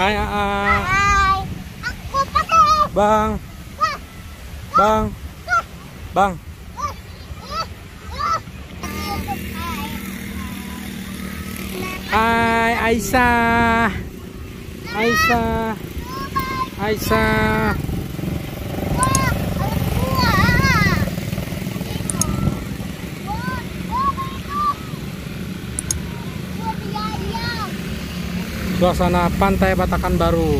Hai à, à. a a. Bang. Bang. Bang. Ai Aisa. Aisa. Aisa. Aisa. Suasana pantai Batakan Baru.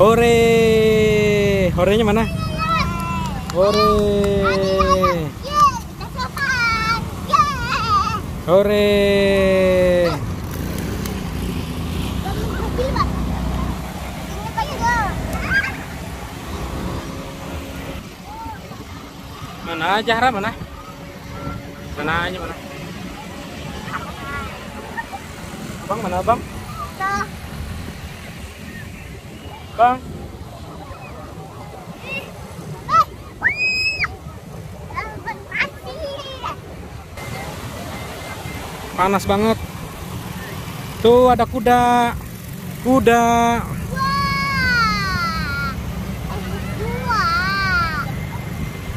Hore. Horenya mana? Hore. Hore. Mana Zahra mana? Mana aja mana? Bang mana bang? Panas banget. Tuh ada kuda. Kuda.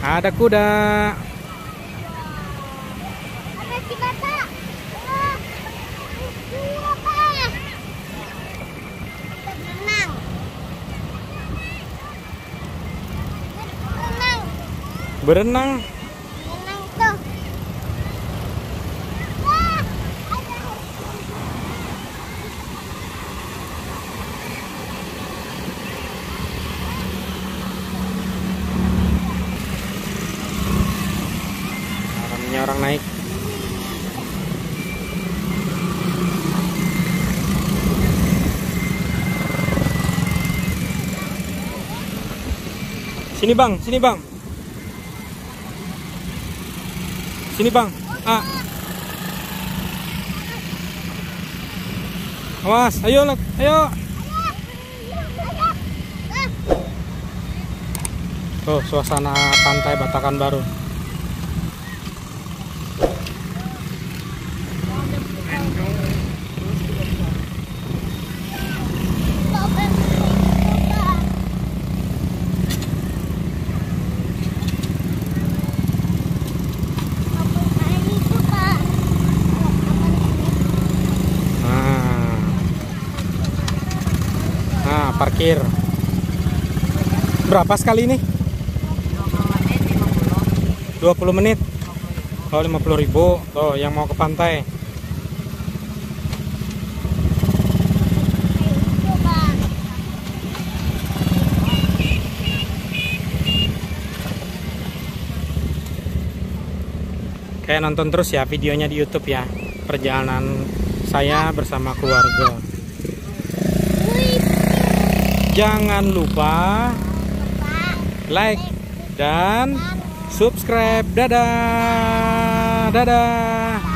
Ada kuda. Berenang. Orang naik. Sini bang, sini bang. Sini bang. Ah. Awas, ayo ayo. Tuh suasana pantai Batakan Baru. Nah, parkir. Berapa sekali ini? 20 menit. Oh, 50 ribu. Tuh, yang mau ke pantai. Kayak nonton terus ya videonya di YouTube ya. Perjalanan saya bersama keluarga. Jangan lupa like dan subscribe. Dadah. Dadah.